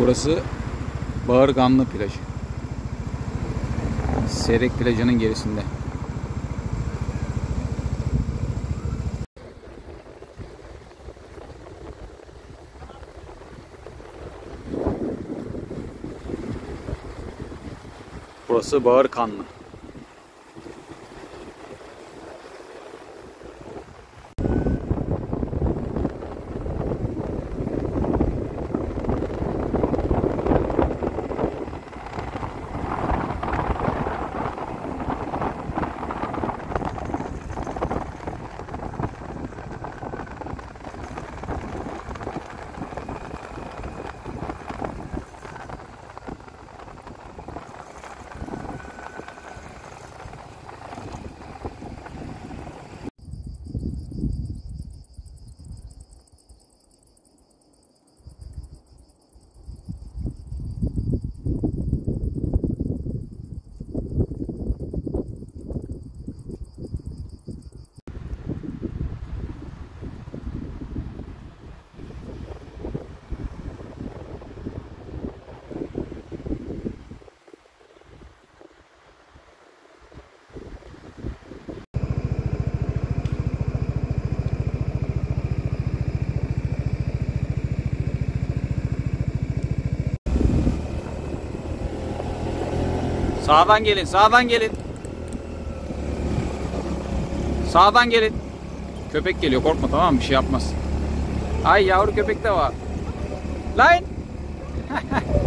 Burası Bağırganlı plajı. Serek plajının gerisinde. Burası Bağırkanlı. Sağdan gelin, sağdan gelin. Sağdan gelin. Köpek geliyor, korkma tamam mı? Bir şey yapmaz. Ay yavru köpek de var. Lan!